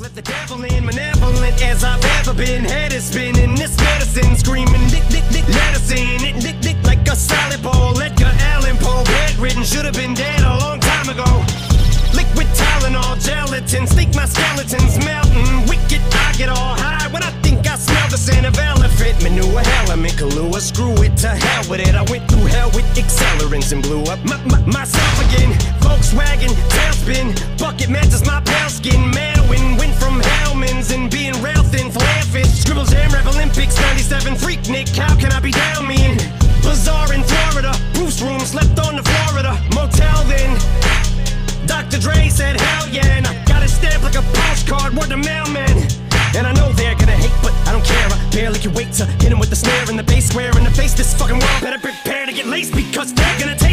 Let the devil in, malevolent as I've ever been. Head is spinning, this medicine screaming, dick, dick, dick, medicine, it, dick, dick, like a salad bowl. Edgar Allan Poe, bedridden, should have been dead a long time ago. Liquid Tylenol, gelatin, sneak my skeletons melting. Wicked, I get all high when I think I smell the scent of elephant manure. Element Kahlua, screw it to hell with it. I went through hell with accelerants and blew up my, my, myself again. Volkswagen, tailspin, bucket matches my 697 Freaknik, how can I be down mean? Bizarre in Florida, Bruce room slept on the Florida motel then. Dr. Dre said, hell yeah, and I got a stamp like a postcard, word to mailman. And I know they're gonna hate, but I don't care. I barely can wait to hit him with the snare and the bass square in the face. This fucking world better prepare to get laced because they're gonna take.